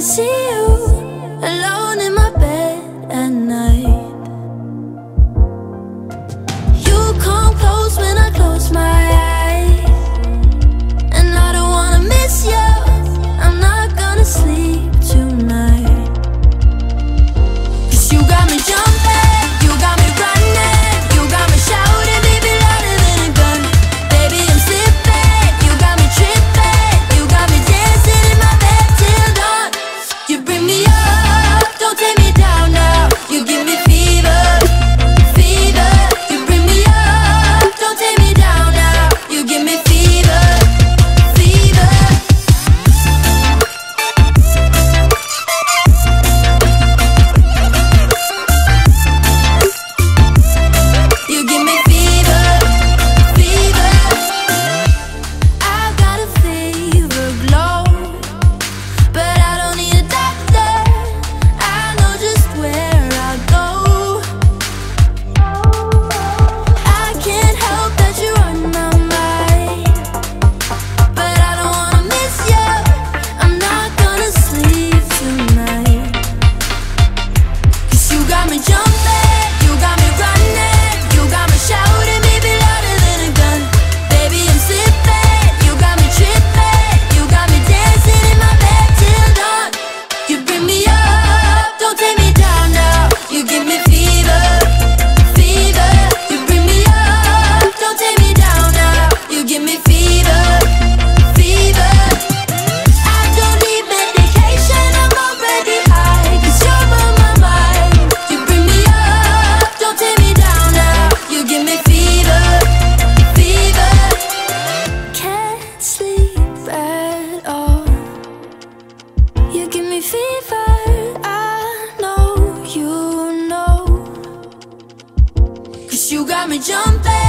can see you alone in my bed at night. You come close when I close my you got me jumping.